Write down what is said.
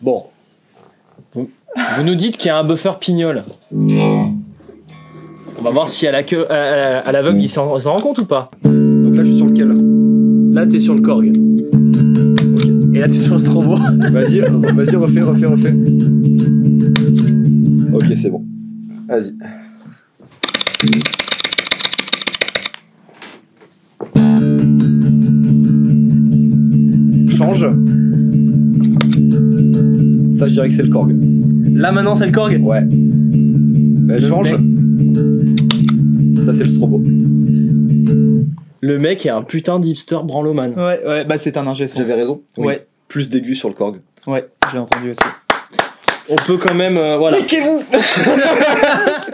Bon. Vous, vous nous dites qu'il y a un buffer pignol. On va voir si à la queue, à, à- à l'aveugle, il s'en s'en rend compte ou pas. Donc là, je suis sur lequel Là, t'es sur le Korg. Et là, t'es sur le Strobo. Vas-y, vas-y, refais, refais, refais. Ok, c'est bon. Vas-y. Change. Ça, je dirais que c'est le Korg. Là, maintenant, c'est le Korg? Ouais. Bah, Le change. Ça, c'est le strobo. Le mec est un putain d'hipster branloman. Ouais, ouais, bah c'est un ingé son. J'avais raison. Ouais, Plus d'aigus sur le Korg. ouais, j'ai entendu aussi. On peut quand même. euh, voilà. Niquez-vous